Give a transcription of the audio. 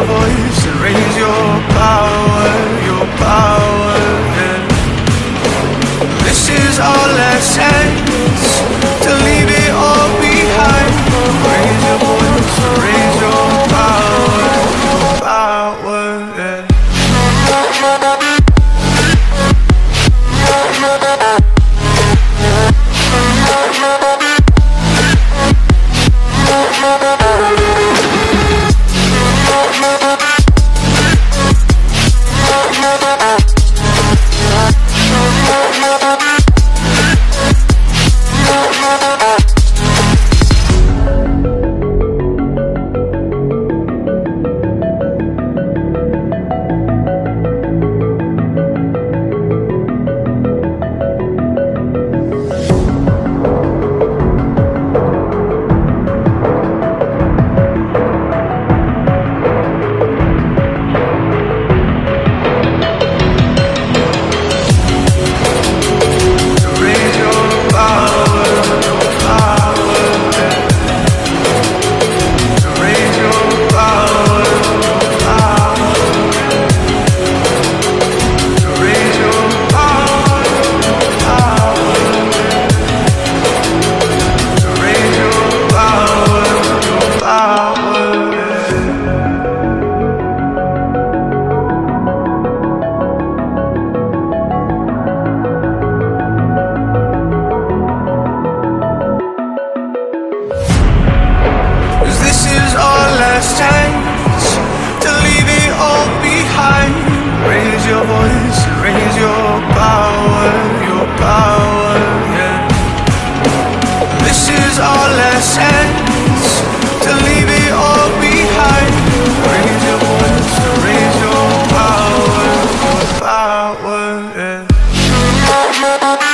your voice and raise your power, your power. Yeah. This is our last chance. is our last chance to leave it all behind. Raise your voice, raise your power, power. Yeah.